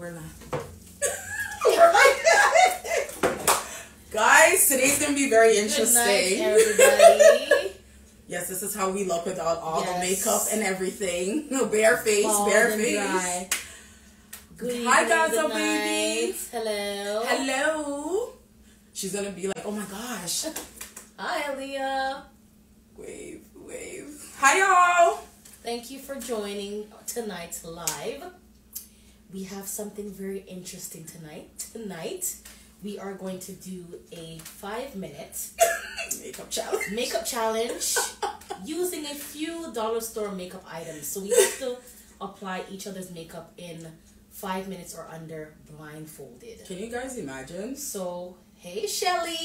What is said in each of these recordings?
we're not. Guys, today's gonna be very interesting. Night, everybody. Yes, this is how we look without all the makeup and everything. No bare face, Bald bare face. dry. Good Hi, Gaza good baby. Hello. Hello. She's gonna be like, oh my gosh. Hi, Leah. Wave, wave. Hi, y'all. Thank you for joining tonight's live. We have something very interesting tonight. Tonight, we are going to do a five minute Makeup challenge. makeup challenge using a few dollar store makeup items. So we have to apply each other's makeup in five minutes or under blindfolded. Can you guys imagine? So, hey, Shelly.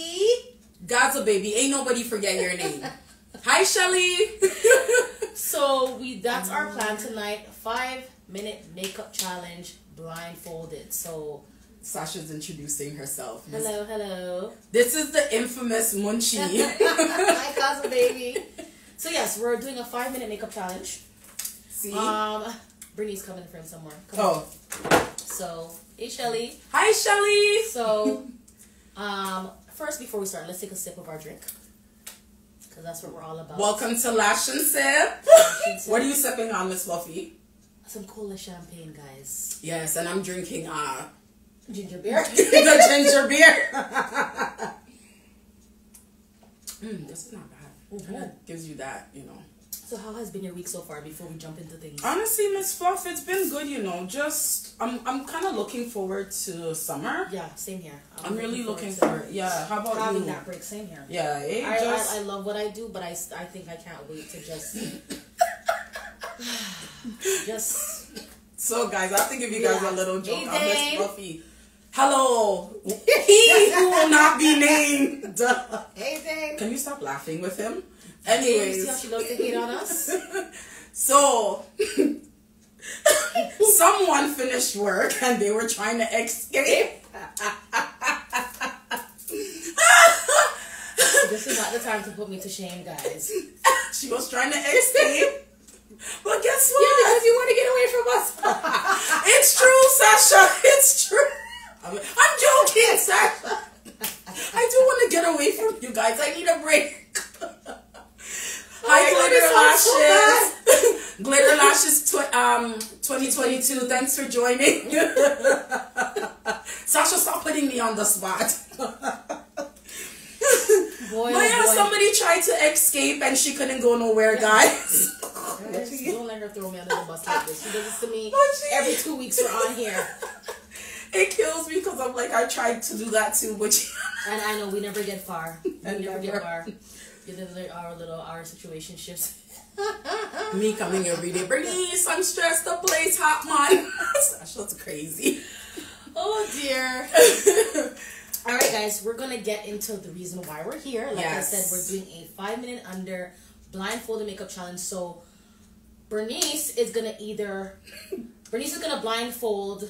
God's a baby. Ain't nobody forget your name. Hi, Shelly. So we that's our plan tonight. Five minute makeup challenge blindfolded. So Sasha's introducing herself. hello, hello. This is the infamous Munchie. Hi, cousin baby. So yes, we're doing a five minute makeup challenge. See? Um, Brittany's coming from somewhere. Come oh. on. So hey, Shelly. Hi, Shelly. So, um, first before we start, let's take a sip of our drink. Cause that's what we're all about. Welcome to Lash and Sip. and Sip. what are you sipping on, Miss Fluffy? Some cola champagne, guys. Yes, and I'm drinking uh Ginger beer. the ginger beer. mm, this is not bad. Mhm. Kinda gives you that, you know. So how has been your week so far? Before we jump into things. Honestly, Miss Fluff, it's been good, you know. Just I'm I'm kind of looking forward to summer. Yeah, same here. I'm, really looking forward for yeah. How about having you? that break. Same here. Yeah, I, just I, I love what I do, but I I think I can't wait to just just So, guys, I think to give you guys Yeah. a little joke Hey, on Miss Buffy. Hello, he who will not be named. hey Dave. Can you stop laughing with him? You see how Anyways, she loves to hate on us? so someone finished work and they were trying to escape. this is not the time to put me to shame, guys. she was trying to escape. But guess what? Yeah, because you want to get away from us. It's true, Sasha. It's true. I'm, I'm joking, Sasha. I do want to get away from you guys. I need a break. Hi, Glitter Lashes. Glitter Lashes tw- um, 2022. Thanks for joining. Sasha, stop putting me on the spot. Boy, But yeah, oh boy. somebody tried to escape and she couldn't go nowhere, guys. Guys, Don't let her throw me under the bus like this. She does this to me every two weeks. We're on here, It kills me because I'm like, I tried to do that too, but and I know we never get far. We never never. get far. Our little our situation shifts. me coming every day, Bernice, I'm stressed, the place hot, man. Sasha's crazy. Oh dear. All right, guys, we're gonna get into the reason why we're here. Like Yes. I said, we're doing a five minute under blindfolded makeup challenge. So Bernice is gonna either Bernice is gonna blindfold.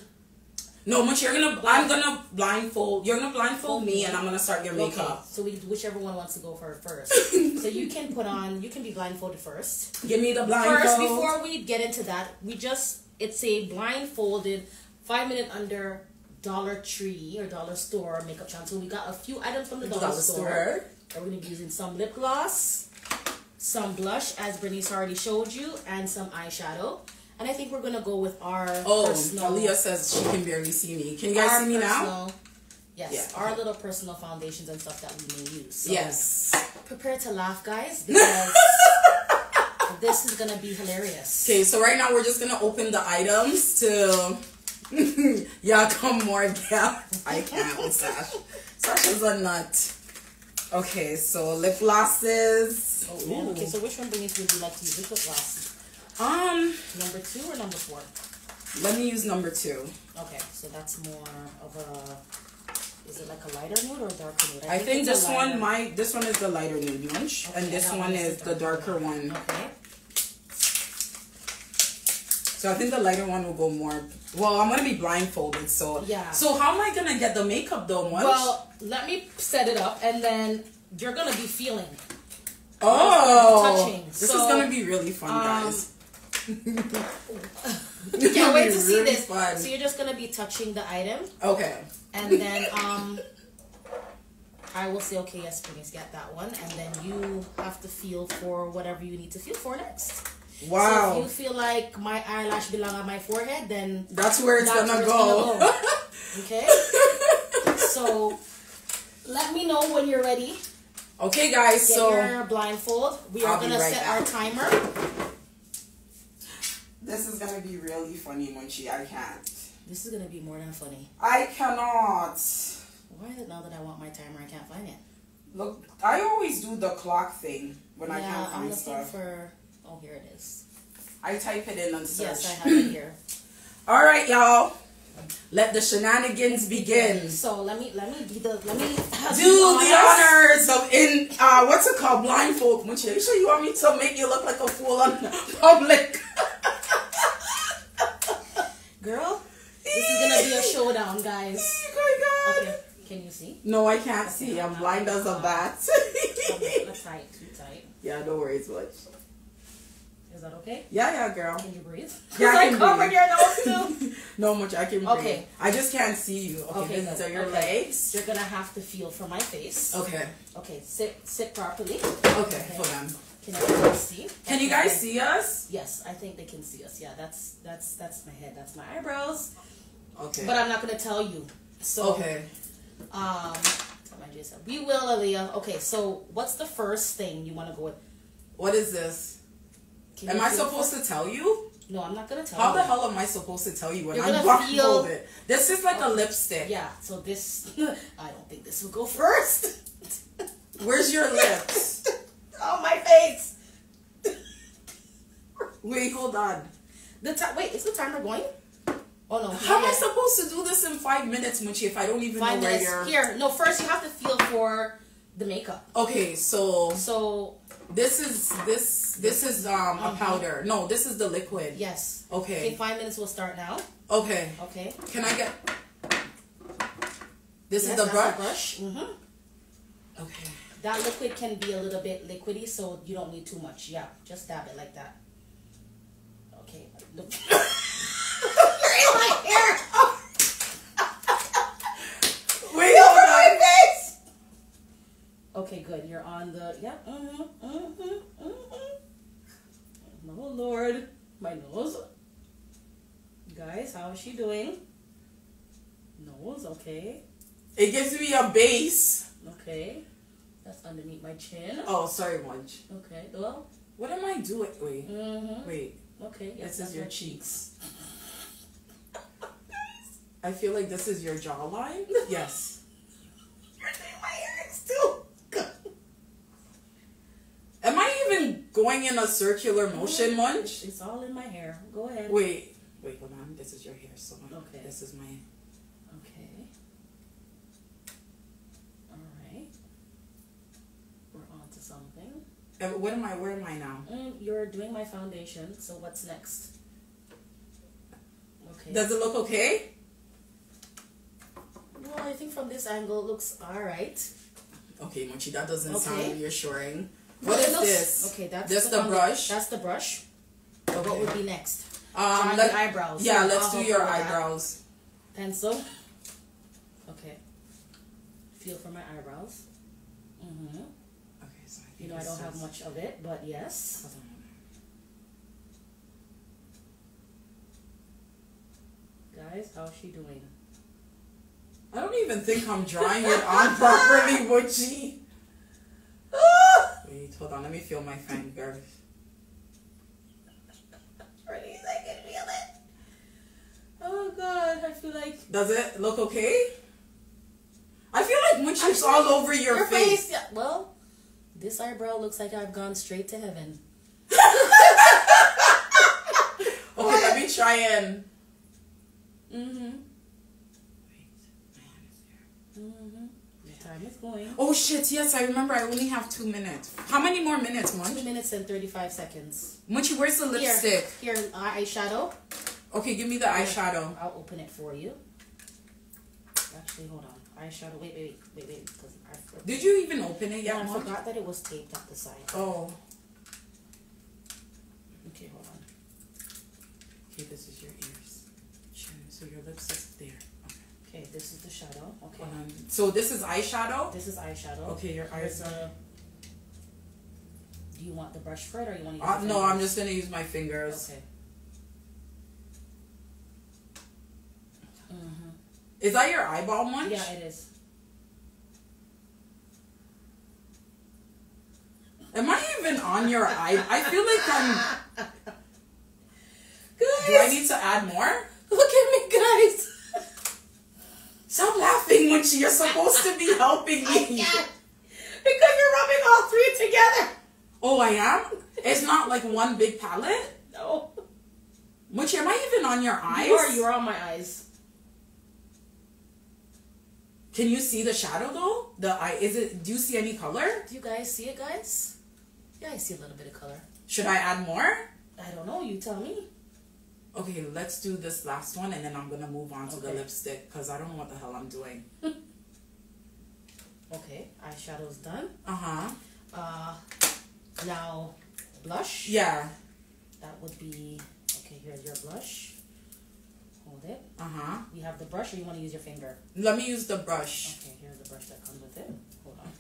No, much you're gonna, I'm gonna blindfold, you're gonna blindfold me and I'm gonna start your Okay, makeup. so we whichever one wants to go for first. so you can put on. You can be blindfolded first. Give me the blindfold. First, before we get into that, we just it's a blindfolded five minute under Dollar Tree or Dollar Store makeup challenge. So we got a few items from the Dollar, Dollar Store. Store. We're gonna be using some lip gloss, some blush, as Bernice already showed you, and some eyeshadow. And I think we're gonna go with our Oh, personal. Aaliyah says she can barely see me. Can you guys see me now? personal- Yes, Yeah, our little personal foundations and stuff that we may use. So Yes. prepare to laugh, guys, because this is gonna be hilarious. Okay, so right now we're just gonna open the items to y'all come more Yeah, I can't with Sash. Sasha's a nut. Okay, so lip glosses. Oh man. Okay, so which one would you like to use? Which lip gloss? Um, Number two or number four? let me use number two. Okay, so that's more of a. Is it like a lighter nude or a darker nude? I think it's a this one, my this one is the lighter nude one, Okay, and this one one is the darker one. Okay. So I think the lighter one will go more. Well, I'm gonna be blindfolded, so Yeah. So how am I gonna get the makeup though? Well, let me set it up, and then you're gonna be feeling. oh, touching. this So, is gonna be really fun, um, guys. Can't wait to see this. fun. So you're just gonna be touching the item, Okay. and then um, I will say, okay, yes, please get that one, and then you have to feel for whatever you need to feel for next. So Wow. if you feel like my eyelash belong on my forehead, then That's where it's That's gonna where it's go. gonna okay. so let me know when you're ready. okay, guys. Get So your blindfold. We are I'll be gonna right set back. our timer. this is gonna be really funny, Munchie. I can't. This is gonna be more than funny. I cannot. Why is it now that I want my timer, I can't find it? Look, I always do the clock thing when I can't I'm find looking stuff. for. Oh, here it is. I type it in and search. Yes, I have it here. All right, y'all. Let the shenanigans begin. So let me let me be the let me Do the honors of in uh what's it called blindfold. Munchie, you sure you want me to make you look like a fool on public? Girl, this is gonna be a showdown, guys. Oh my god. Okay, can you see? No, I can't see. I'm blind as a bat. Okay, let's tight, too tight. yeah, no worries much. Is that okay? Yeah, yeah, girl. Can you breathe? Yeah, I I can covered breathe. your nose too. No much. I can breathe. Okay. I just can't see you. Okay, Okay, are your Okay. legs. You're gonna have to feel for my face. Okay. Okay, sit sit properly. Okay, for them. Can everybody see? Can you guys see us? Yes, I think they can see us. Yeah, that's that's that's my head. That's my eyebrows. Okay. But I'm not gonna tell you. So okay. um, I we will, Aaliyah. Okay, so what's the first thing you want to go with? What is this? Can Am I supposed to tell you? No, I'm not gonna tell How you. How the hell am I supposed to tell you when You're I'm gonna feel- This is like a lipstick. Yeah. So this, I don't think this will go first. Where's your lips? oh my face. Wait, hold on. The time. Wait, is the timer going? Oh no. How am I supposed to do this in five minutes, Munchie, if I don't even Five know where minutes. you're... Here, no. First, you have to feel for the makeup. Okay, so So this is this this is um a powder. No, this is the liquid. yes. Okay, Okay. five minutes will start now. Okay. Okay. Can I get This Yes, is the that's brush? brush. hmm Okay. That liquid can be a little bit liquidy, so you don't need too much. Yeah, just dab it like that. Okay. Look. My hair. Wait, hold on. face. Okay, good. You're on the yeah. Mm-hmm, mm-hmm, mm-hmm. Oh Lord, my nose. Guys, how is she doing? Nose, okay, It gives me a base. okay. That's underneath my chin. Oh, sorry, Munch. Okay, well, What am I doing? Wait. mm-hmm. Wait. Okay, yes, This is your my cheeks. I feel like this is your jawline. Yes. You're doing my hair still. Am I even going in a circular motion, Munch? It's all in my hair. Go ahead. Wait. Wait, hold on. This is your hair, so Okay. this is my. Okay. All right. We're on to something. Uh, What am I? Where am I now? Mm, you're doing my foundation, so what's next? Okay. Does it look okay? well, I think from this angle it looks alright. Okay, Munchie, that doesn't Okay. sound reassuring. Well, What looks- this? Okay, that's the founda- brush? That's the brush. Okay. What would be next? Um, let- the eyebrows. Yeah, So let's do your you with that. eyebrows. Pencil. Okay. Feel for my eyebrows. Mm-hmm. Okay, so I think You know I don't have much of it, but yes. Guys, how's she doing? I don't even think I'm drawing it on properly, Munchie. Hold on. Let me feel my fingers. Please, I can feel it. Oh god, I feel like Does it look okay? I feel like Munchie's all over your, face. Yeah. Well, this eyebrow looks like I've gone straight to heaven. Okay, let me try and. Mm-hmm. Wait, my hand is here. Mm-hmm. The time is going. Oh shit! Yes, I remember. I only have two minutes. How many more minutes, Two Munch? minutes and thirty-five seconds. Munchie, where's the lipstick? Here, here eyeshadow. Okay, give me the eyeshadow. I'll open it for you. Actually, hold on. Eyeshadow. Wait, wait, wait, wait, because I forgot. Did you even open it Yeah, yet, I forgot that it was taped at the side. Oh, Okay, hold on. Okay, this is your ears. Chin. So your lips is there. Okay. This is the shadow. Okay. On. So this is eyeshadow. This is eyeshadow. Okay, your eyes. the. Do you want the brush for it or you want to use Uh, no, I'm just gonna use my fingers. Okay. hmm Is that your eyeball munch? Yeah, it is. Am I even on your eye? I feel like I'm. Guys, Do I need to add more? look at me, guys. Stop laughing when she, you're supposed to be helping I me. can't because you're rubbing all three together. Oh, I am. It's not like one big palette. No. Which am I even on your eyes? You are. You are on my eyes. Can you see the shadow though? The eye is it? Do you see any color? Do you guys see it, guys? Yeah, I see a little bit of color. Should I add more? I don't know. You tell me. Okay, let's do this last one and then I'm gonna move on to the lipstick because I don't know what the hell I'm doing. Okay, eyeshadow's done. Uh huh. Uh, now blush. Yeah. That would be okay. Here's your blush. Hold it. Uh huh. You have the brush, or you want to use your finger? Let me use the brush. Okay, here's the brush that comes with it. Hold on.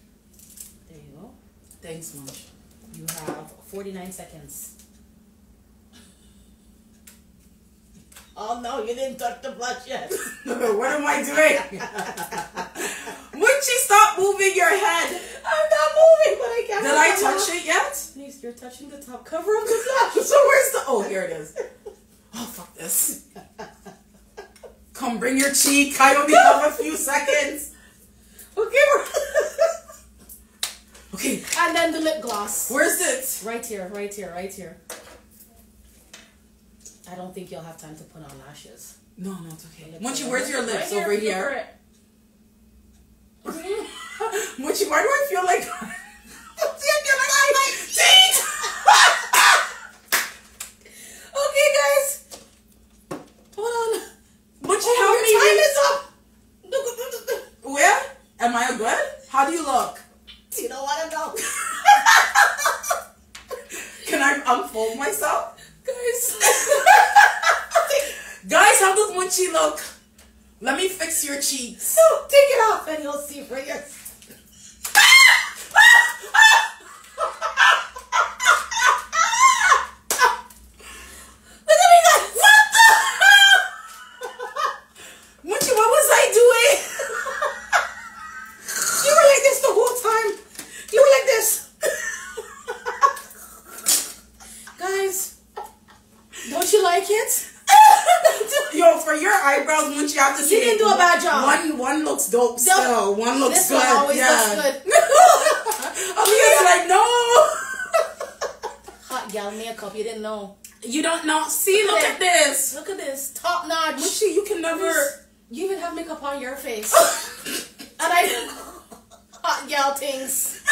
There you go. Thanks, Munch. You have 49 seconds. Oh no, you didn't touch the blush yet. what am I doing? Munchy, stop moving your head. I'm not moving, but I can't. Did I touch it yet? Denise, you're touching the top cover of the blush. So where's the? Oh, here it is. Oh fuck this. Come, bring your cheek. I only have a few seconds. Okay, Okay, and then the lip gloss. where's it? Right here, right here, right here. I don't think you'll have time to put on lashes. No, no, it's okay. Once over where's your lips? Right Over here. for it. Munchie, why do I feel like? I feel like I my teeth. okay, guys. Hold on. Munchie, how Your many? time weeks- is up. Where? Am I good? How do you look? You don't want to know. Can I unfold myself? Guys. Guys, how does Munchie look? Let me fix your cheeks. No, take it off and you'll see for yourself. Look at me, guys. What the hell? Munchie, what was I doing? You were like this the whole time. You were like this. Guys, don't you like it? Yo, for your eyebrows, Munchie, you have to say You didn't do a bad job. One, one looks dope. Still, one looks this good. one always yeah. looks good. Aaliyah's like, no. Hot gal makeup, you didn't know. You don't know. See, look at at this. Look at this, top notch. Munchie, you can never. You even have makeup on your face. and I hot gal things.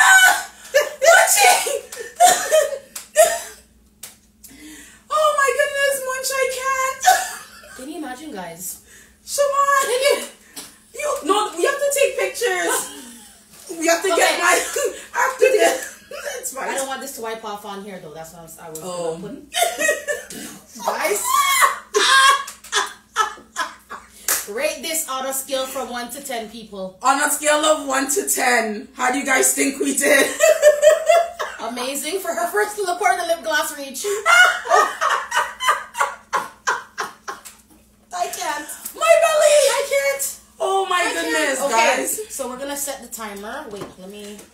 Oh my goodness, Munch, I can't. Can you imagine, guys? Siobhan, you you no, we have to take pictures. We have to get my after this. It's I don't want this to wipe off on here though. That's what I was, I was Oh. put. Guys, rate this on a scale from one to ten people. On a scale of one to ten, how do you guys think we did? Amazing for her first little part of the lip gloss reach. I can't. my belly, I can't. Oh my I can't. goodness, Okay, guys. so we're gonna set the timer. Wait, let me.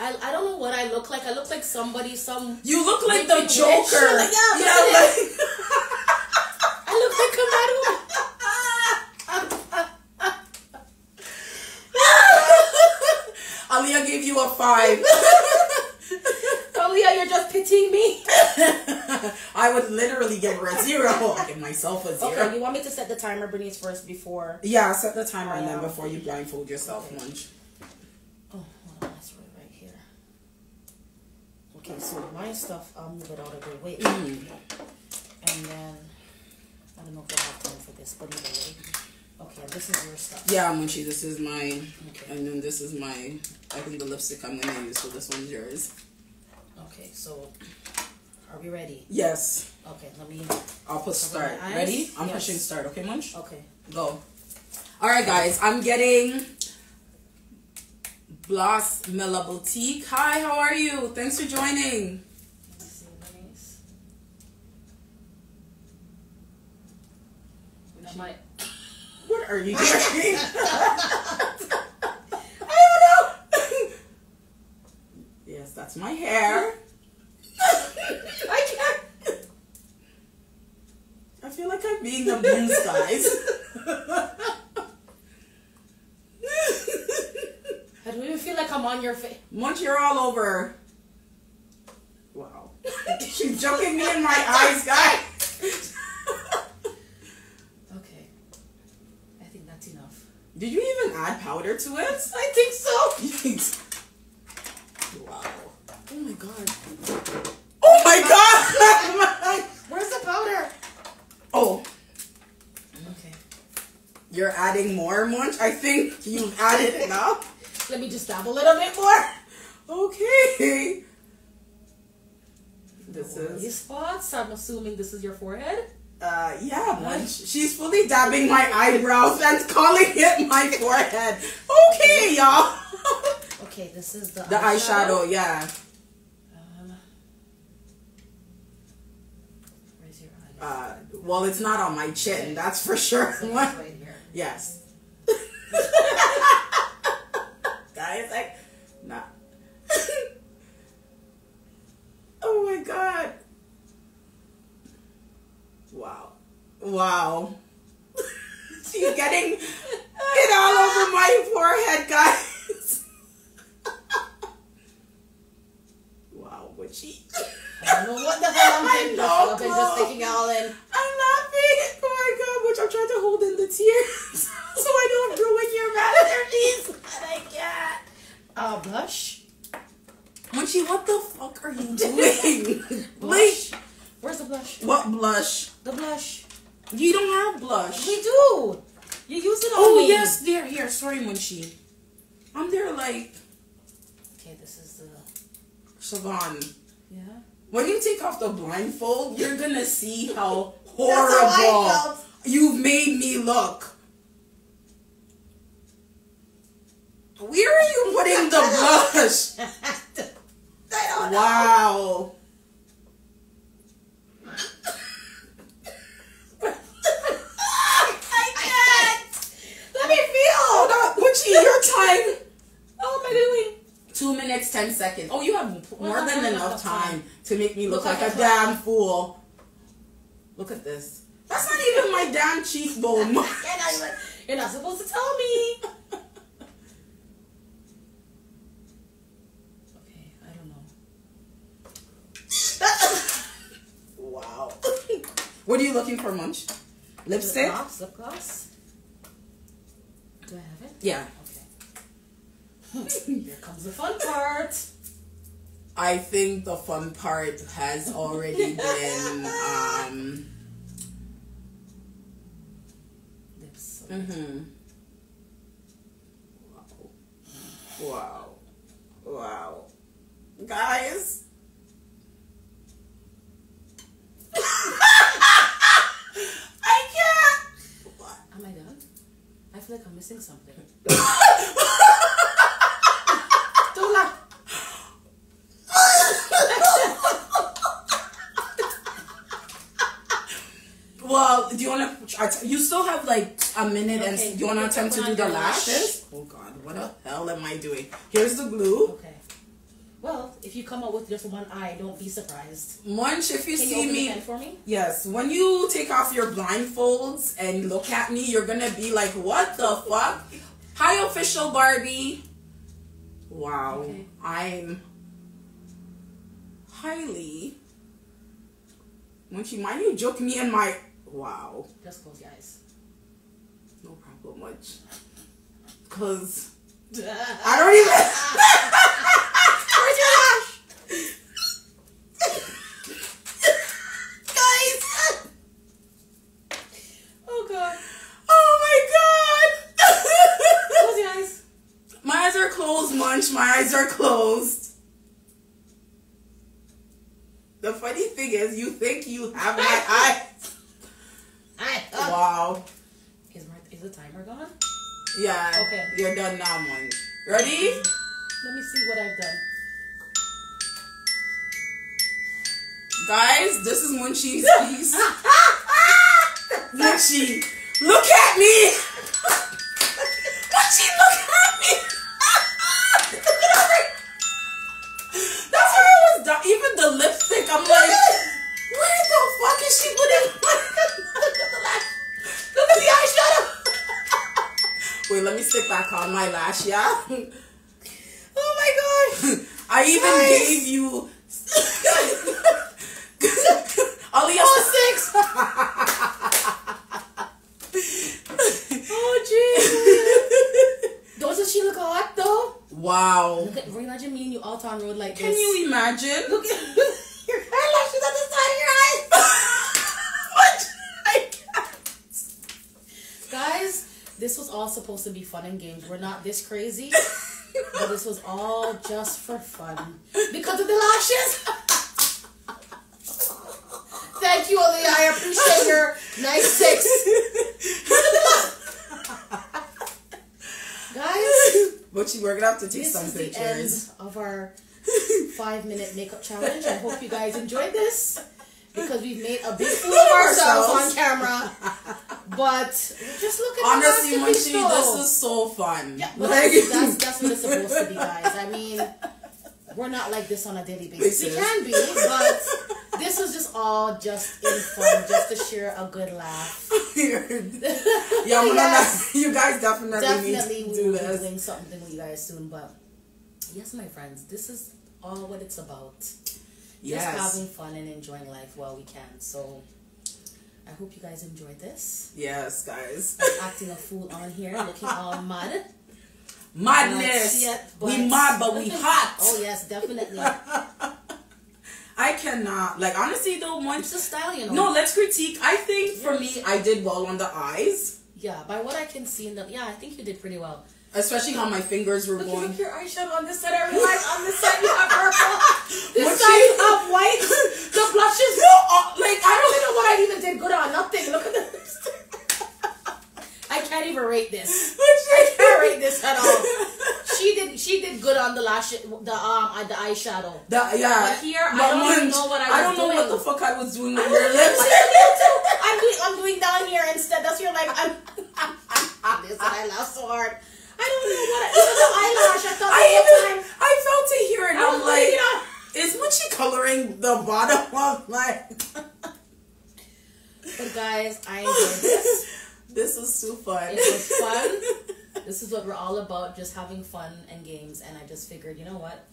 I, I don't know what I look like. I look like somebody, some. You look like the witch. Joker. Like, yeah, yeah, like. I Aaliyah gave you a five. Talia, you're just pitying me. I would literally give her a zero. I give myself a zero. Okay, you want me to set the timer, Bernice, first before. Yeah, set the timer and then before you blindfold yourself, Okay. Munch. Oh, hold on, that's right, right here. Okay, so my stuff, I'll move it out of the way. Mm. And then, I don't know if I have time for this, but either way. Okay, this is your stuff. Yeah, Munchie, this is mine. Okay. And then this is my, I think the lipstick I'm gonna use, so this one's yours. Okay, so Are we ready? Yes. Okay, let me. I'll push start. Ready? I'm Yes. pushing start. Okay, Munch? Okay. Go. All right, guys. I'm getting Bloss Mela Boutique. Hi, how are you? Thanks for joining. Let me see. Let me s- That might. What are you doing? I don't know. yes, that's my hair. I can't. I feel like I'm being abused, guys. I don't even feel like I'm on your face. Munch, you're all over. Wow. She's joking me in my eyes, guys. Okay. I think that's enough. Did you even add powder to it? I think so. wow. Oh my god. Oh my god! Where's the powder? oh, Okay. you're adding more munch? I think you've added enough. Let me just dab a little bit more. Okay. This These is spots. I'm assuming this is your forehead. Uh yeah. She's fully dabbing my eyebrows and calling it my forehead. Okay, y'all. Okay, this is the the eyeshadow, yeah. Um, where's your? Uh well it's not on my chin, that's for sure. So right. Yes. Guys, like, nah. oh my god. Wow. She's getting it all over my forehead, guys. wow, but she. I don't know what the hell I'm thinking. I'm just thinking all in. I'm laughing. Oh my god, which I'm trying to hold in the tears so I don't ruin your masterpiece. But I can't. Uh, blush. Munchie, what the fuck are you doing? Blush. Where's the blush? what blush? The blush. You don't have blush. We do. You use it on Oh, me. yes, there, here. Sorry, Munchie. I'm there like Okay, this is the. Siobhan. Yeah. When you take off the blindfold, you're gonna see how horrible you've made me look. Where are you putting the blush? I don't know. Wow. I can't. Let me feel. Hold on, Munchie, your time. How am I doing? Two minutes, ten seconds. Oh, you have more Well, than enough time time. to make me look, Look like, like a a damn fool. Look at this. That's not even my damn cheekbone. You're not, even, you're not supposed to tell me. Okay, I don't know. wow. what are you looking for, Munch? Lipstick? Lip gloss. Lip gloss. Do I have it? Yeah. Here comes the fun part. I think the fun part has already been. Um, Lips. hmm Wow. Wow. Wow. Guys. I can't. What? Am I done? I feel like I'm missing something. Don't laugh. Well, do you want to? You still have like a minute, Okay, and you want to attempt to do the lashes? Oh God, what the hell am I doing? Here's the glue. Okay. Well, if you come out with just one eye, don't be surprised. Munch, if you Can you see open me, me? yes, when you take off your blindfolds and look at me, you're gonna be like, "What the fuck?" Hi, official Barbie. Wow, Okay. I'm highly. Munchy, mind you joke me in my wow. Just close your eyes. Problem, much. Cause I don't even. Where's your lash? Guys! Oh god. Oh my god! Close your eyes. my eyes are closed, Munch. My eyes are closed. Is Munchie's piece. Munchie, look at me! Munchie, look at me! That's how I was done. Even the lipstick, I'm like, where the fuck is she putting? look at the lash. Look at the eyeshadow. Wait, let me stick back on my lash, yeah? Oh my god! I even Guys. gave you. Aaliyah six. Oh jeez. Doesn't she look hot though? wow. Look at imagine me and you out on road like Can this. you imagine? look at your eyelashes on the side of your eyes? what? I can't. Guys, this was all supposed to be fun and games. We're not this crazy, but this was all just for fun because of the lashes. Thank you, Aaliyah. I appreciate your nice six. Guys, But we're gonna have to take some pictures. Of our five minute makeup challenge. I hope you guys enjoyed this because we've made a big fool of ourselves on camera. But just look at this. Honestly, the Munchie, this is so fun. Yeah, but Like- that's, that's that's what it's supposed to be, guys. I mean, we're not like this on a daily basis. We can be, but this was just all just in fun, just to share a good laugh. yeah, Yes. gonna, you guys definitely, Definitely, need to do will be doing something with you guys soon. But yes, my friends, this is all what it's about. Just Yes. having fun and enjoying life while we can. So. I hope you guys enjoyed this. Yes, guys. I'm acting a fool on here, looking all mad. Madness. Yet, we mad, but we hot. Oh yes, definitely. I cannot. Like honestly, though, It's once a style, you know. no, let's critique. I think for me, I did well on the eyes, Yeah, by what I can see in the yeah, I think you did pretty well. Especially how my fingers were Look, going. look your eyeshadow on this side. I realize on this side you have purple. This What side you have white. The blushes. No, uh, like I don't don't. know what I even did good on. Nothing. Look at this. I can't even rate this. I can't rate this at all. She did. She did good on the lash. The um, uh, the eyeshadow. The, yeah. But here, I don't even know what I I don't know what the fuck I was doing with your lips. I'm doing. I'm doing down here instead. That's your like. I'm. this I laugh so hard. I don't know what. I, even the eyelash. I thought I the whole even time. I felt it here, and I I'm was like, like, yeah. is Munchie coloring the bottom of my? But guys, I enjoyed this. this was too fun. It was fun. This is what we're all about, just having fun and games. And I just figured, you know what?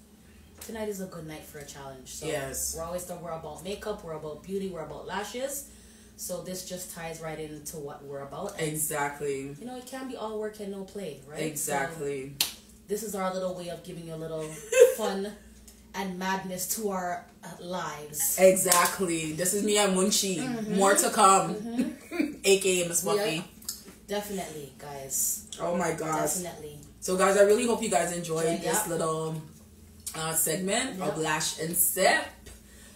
Tonight is a good night for a challenge. So Yes. we're always the, we're about makeup, we're about beauty, we're about lashes. So this just ties right into what we're about. And exactly. you know, it can be all work and no play, right? Exactly. So this is our little way of giving you a little fun and madness to our uh, lives. Exactly. This is me and Munchie. Mm-hmm. More to come. AKA Miss Fluffy. Yeah. Definitely, guys. Oh my gosh. Definitely. So guys, I really hope you guys enjoyed Yeah. this little uh, segment of Lash and Sip,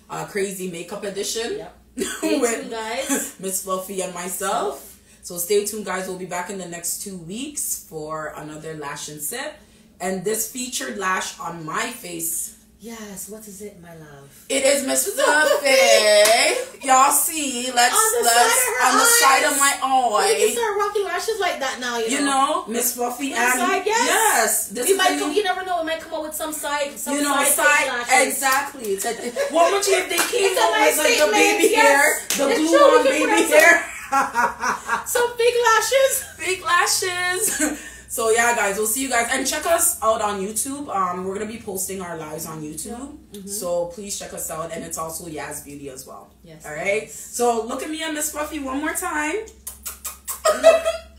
uh, crazy makeup edition Yep. Stay with tuned, guys. Miss Fluffy and myself. So stay tuned, guys. We'll be back in the next two weeks for another Lash and Sip. And this featured lash on my face, Yes, what is it, my love? it is Miss Fluffy. Y'all see? Let's On the let's side of on the side of my We can start rocking lashes like that now, you know. You know, Miss Fluffy and yes. yes, this we might come, you never know, we might come up with some side, some you know, side, side lashes. exactly. It's a, what would you if they came up with like the baby yes. hair, the It's glue true, we on can put baby hair, Some big lashes. fake lashes. So yeah, guys, we'll see you guys and check us out on YouTube. Um, we're gonna be posting our lives on YouTube, so please check us out. And it's also Yaz Beauty as well. Yes, All right. yes. So look at me and Miss Fluffy one more time.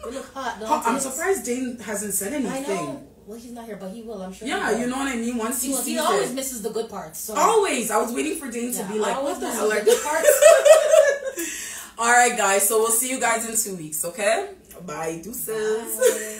We look hot, I'm surprised Dane hasn't said anything. I know. Well, he's not here, but he will, I'm sure. Yeah, you know what I mean. Once He, he, will. he always it. misses the good parts. So. Always. I was waiting for Dane to be like, what the hell the are good parts. All right, guys. So we'll see you guys in two weeks, okay? Bye. Deuces. Bye.